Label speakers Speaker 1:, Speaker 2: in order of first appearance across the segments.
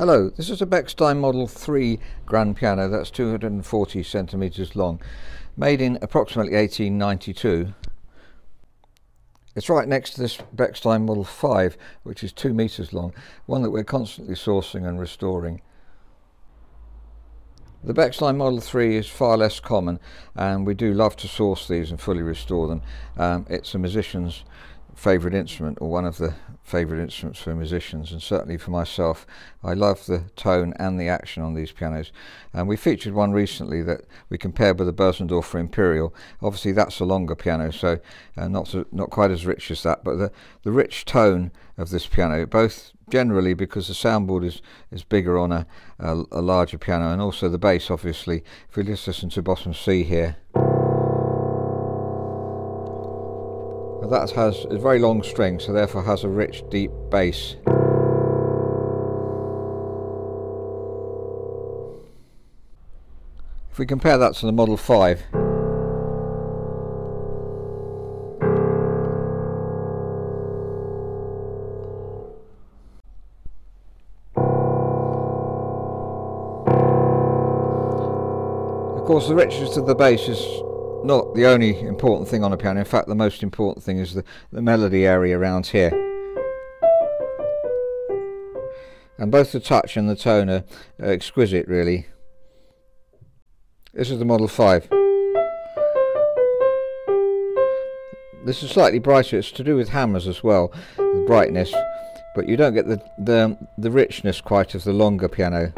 Speaker 1: Hello, this is a Bechstein Model 3 grand piano that's 240 centimetres long, made in approximately 1892. It's right next to this Bechstein Model 5, which is 2 metres long, one that we're constantly sourcing and restoring. The Bechstein Model 3 is far less common and we do love to source these and fully restore them. Um, it's a musician's favourite instrument or one of the favourite instruments for musicians and certainly for myself I love the tone and the action on these pianos. And we featured one recently that we compared with the Bösendorfer Imperial. Obviously that's a longer piano so uh, not so, not quite as rich as that but the, the rich tone of this piano both generally because the soundboard is, is bigger on a, a, a larger piano and also the bass obviously. If we just listen to bottom C here that has a very long string so therefore has a rich deep bass. If we compare that to the Model 5 Of course the richness of the bass is not the only important thing on a piano. In fact, the most important thing is the, the melody area around here. And both the touch and the tone are, are exquisite, really. This is the Model 5. This is slightly brighter. It's to do with hammers as well, the brightness. But you don't get the, the, the richness quite of the longer piano.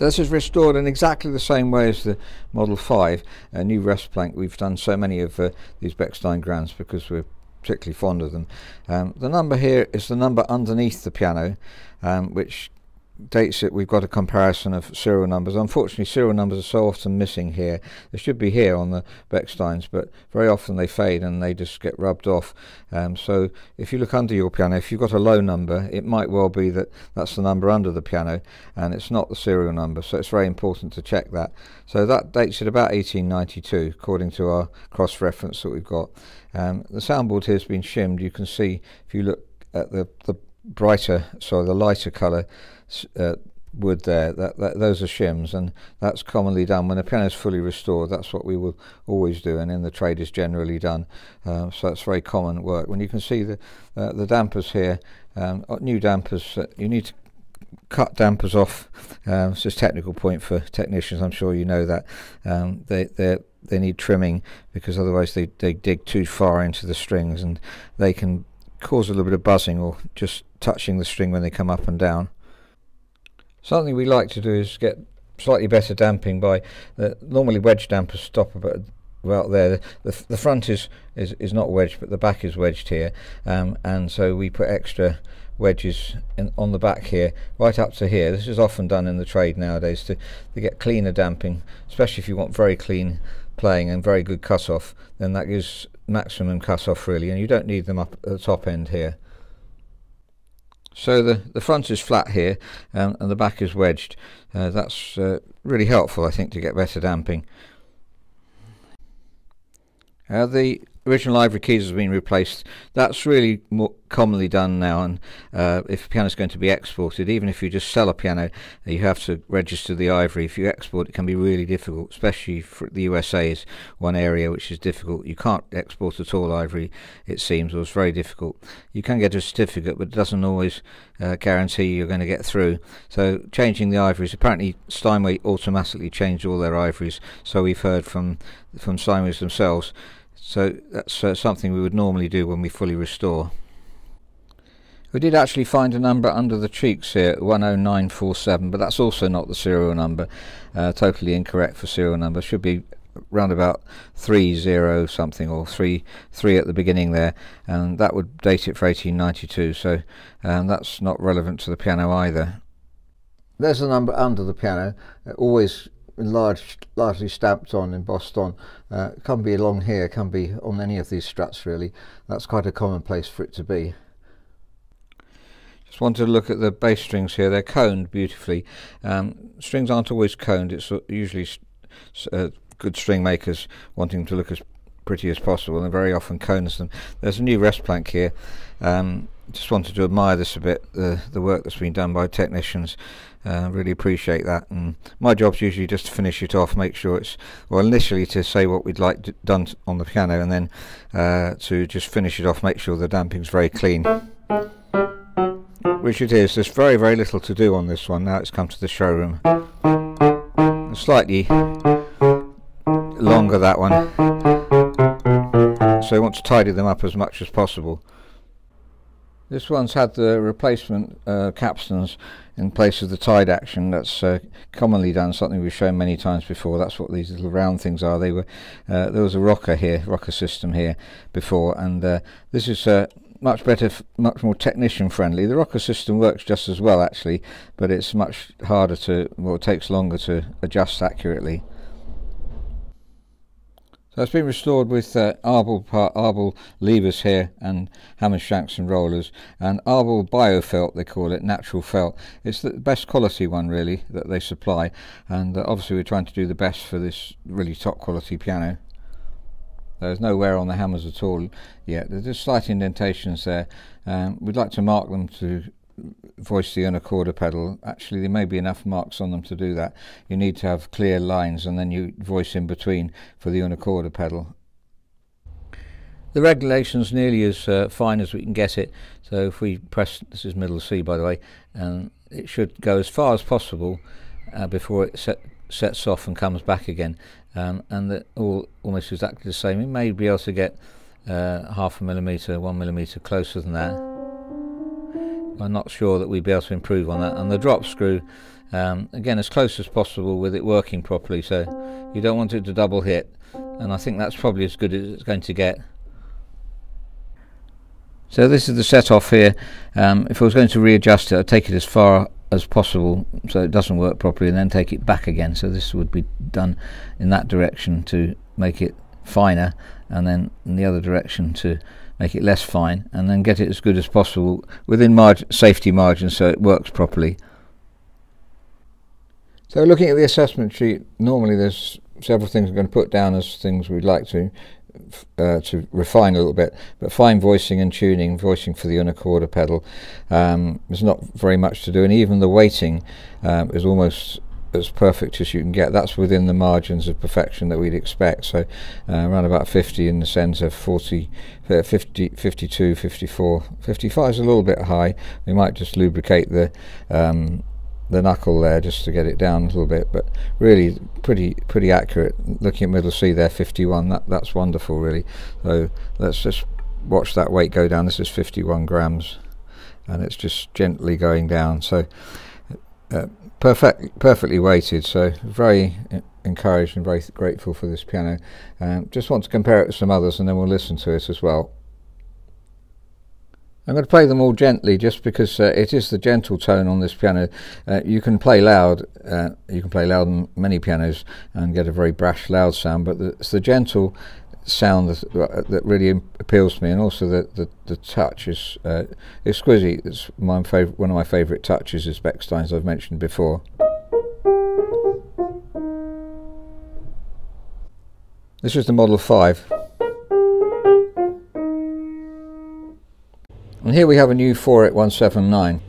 Speaker 1: So this is restored in exactly the same way as the Model 5, a new rest plank. We've done so many of uh, these Bechstein Grands because we're particularly fond of them. Um, the number here is the number underneath the piano, um, which dates it, we've got a comparison of serial numbers. Unfortunately, serial numbers are so often missing here. They should be here on the Bechsteins, but very often they fade and they just get rubbed off. Um, so if you look under your piano, if you've got a low number, it might well be that that's the number under the piano and it's not the serial number. So it's very important to check that. So that dates it about 1892, according to our cross-reference that we've got. Um, the soundboard here has been shimmed. You can see if you look at the, the brighter, sorry, the lighter colour uh, wood there, that, that, those are shims, and that's commonly done when a piano is fully restored. That's what we will always do, and in the trade is generally done. Um, so that's very common work. When you can see the uh, the dampers here, um, uh, new dampers, uh, you need to cut dampers off. Um, it's just technical point for technicians. I'm sure you know that um, they they they need trimming because otherwise they they dig too far into the strings and they can cause a little bit of buzzing or just touching the string when they come up and down. Something we like to do is get slightly better damping by uh, normally wedge dampers stop about about there. The, the front is, is, is not wedged, but the back is wedged here, um, and so we put extra wedges in, on the back here, right up to here. This is often done in the trade nowadays to, to get cleaner damping, especially if you want very clean playing and very good cut-off, then that gives maximum cut-off really, and you don't need them up at the top end here. So the, the front is flat here um, and the back is wedged. Uh, that's uh, really helpful I think to get better damping. Uh, the original ivory keys has been replaced. That's really more commonly done now and uh, if a piano is going to be exported even if you just sell a piano you have to register the ivory. If you export it can be really difficult especially for the USA is one area which is difficult. You can't export at all ivory it seems or it's very difficult. You can get a certificate but it doesn't always uh, guarantee you're going to get through. So changing the ivories apparently Steinway automatically changed all their ivories. So we've heard from from Steinways themselves so that's uh, something we would normally do when we fully restore. We did actually find a number under the cheeks here, 10947, but that's also not the serial number. Uh, totally incorrect for serial number. Should be round about 30 something or 3 3 at the beginning there and that would date it for 1892 so um, that's not relevant to the piano either. There's a number under the piano, uh, always large, largely stamped on, embossed on. Uh, can be along here, can be on any of these struts really. That's quite a common place for it to be. Just wanted to look at the bass strings here. They're coned beautifully. Um, strings aren't always coned. It's usually uh, good string makers wanting to look as pretty as possible and very often conus them. There's a new rest plank here. Um, just wanted to admire this a bit, the, the work that's been done by technicians. Uh, really appreciate that. And my job's usually just to finish it off, make sure it's, well, initially to say what we'd like done on the piano, and then uh, to just finish it off, make sure the damping's very clean. Which it is. There's very, very little to do on this one. Now it's come to the showroom. Slightly longer that one. So I want to tidy them up as much as possible. This one's had the replacement uh, capstans in place of the tide action. That's uh, commonly done, something we've shown many times before. That's what these little round things are. They were uh, there was a rocker here, rocker system here before, and uh, this is uh, much better, much more technician friendly. The rocker system works just as well actually, but it's much harder to, well, it takes longer to adjust accurately. So it's been restored with uh, Abel levers here and hammer shanks and rollers and Abel biofelt they call it, natural felt. It's the best quality one really that they supply and uh, obviously we're trying to do the best for this really top quality piano. There's no wear on the hammers at all yet. There's just slight indentations there. Um, we'd like to mark them to voice the una corda pedal. Actually, there may be enough marks on them to do that. You need to have clear lines and then you voice in between for the una corda pedal. The regulation's nearly as uh, fine as we can get it. So if we press, this is middle C by the way, and it should go as far as possible uh, before it set, sets off and comes back again. Um, and that all almost exactly the same. We may be able to get uh, half a millimetre, one millimetre closer than that. I'm not sure that we'd be able to improve on that. And the drop screw, um, again, as close as possible with it working properly. So you don't want it to double hit. And I think that's probably as good as it's going to get. So this is the set off here. Um, if I was going to readjust it, I'd take it as far as possible so it doesn't work properly and then take it back again. So this would be done in that direction to make it finer and then in the other direction to make it less fine and then get it as good as possible within margin, safety margins so it works properly. So looking at the assessment sheet, normally there's several things I'm going to put down as things we'd like to uh, to refine a little bit, but fine voicing and tuning, voicing for the una corda pedal, um, there's not very much to do, and even the weighting um, is almost as perfect as you can get. That's within the margins of perfection that we'd expect. So uh, around about 50 in the centre, 40, uh, 50, 52, 54. 55 is a little bit high. We might just lubricate the um, the knuckle there just to get it down a little bit but really pretty pretty accurate looking at middle C there 51 that that's wonderful really so let's just watch that weight go down this is 51 grams and it's just gently going down so uh, perfect, perfectly weighted. So very encouraged and very grateful for this piano. Um, just want to compare it to some others, and then we'll listen to it as well. I'm going to play them all gently just because uh, it is the gentle tone on this piano. Uh, you can play loud, uh, you can play loud on many pianos and get a very brash loud sound, but the, it's the gentle sound that, that really appeals to me, and also the the, the touch is uh, exquisite. It's my favorite. One of my favourite touches is Bechstein's. I've mentioned before. This is the Model 5. And here we have a new 48179.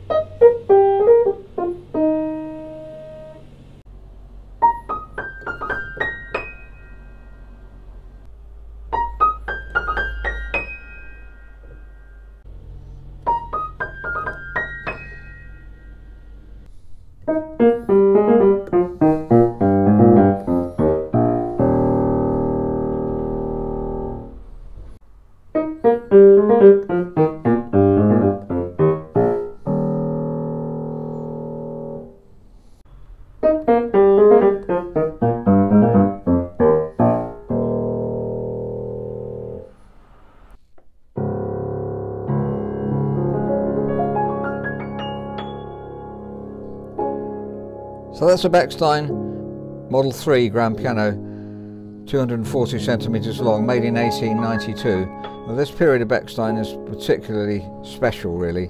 Speaker 1: So that's a Bechstein Model 3 grand piano, 240 centimetres long, made in 1892. Now this period of Bechstein is particularly special really.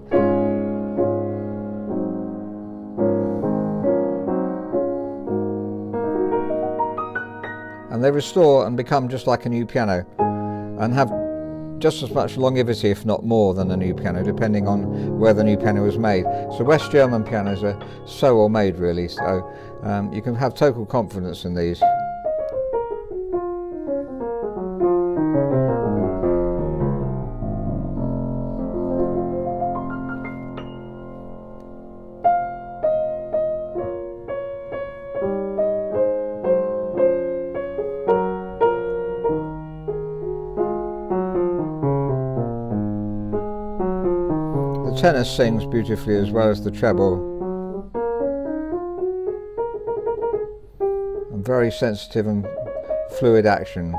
Speaker 1: And they restore and become just like a new piano and have just as much longevity if not more than a new piano depending on where the new piano was made. So West German pianos are so well made really so um, you can have total confidence in these. Tenor sings beautifully as well as the treble. And very sensitive and fluid action.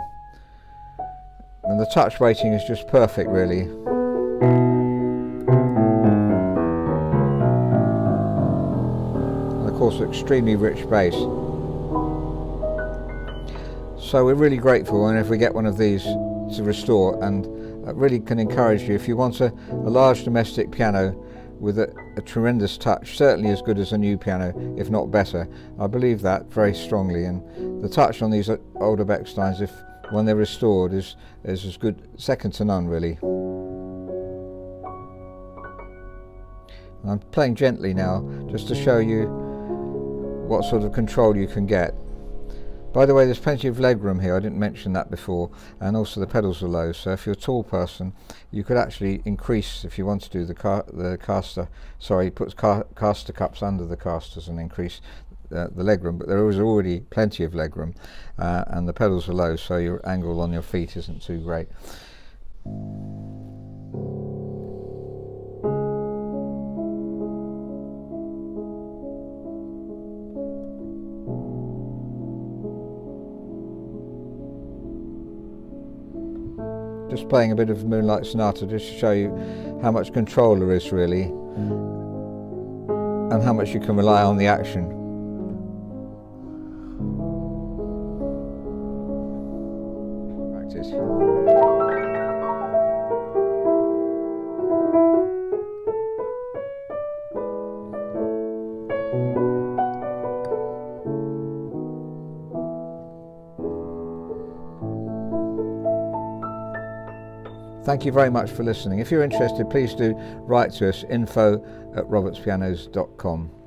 Speaker 1: And the touch weighting is just perfect really. And of course extremely rich bass. So we're really grateful and if we get one of these to restore and really can encourage you if you want a, a large domestic piano with a, a, tremendous touch, certainly as good as a new piano, if not better. I believe that very strongly, and the touch on these older Bechsteins, if when they're restored, is, is as good, second to none really. And I'm playing gently now, just to show you what sort of control you can get. By the way, there's plenty of leg room here, I didn't mention that before, and also the pedals are low, so if you're a tall person, you could actually increase, if you want to do the, car the caster, sorry, put car caster cups under the casters and increase uh, the legroom, but there is already plenty of legroom, uh, and the pedals are low, so your angle on your feet isn't too great. Just playing a bit of Moonlight Sonata just to show you how much control there is really and how much you can rely on the action. Thank you very much for listening. If you're interested, please do write to us info at robertspianos.com.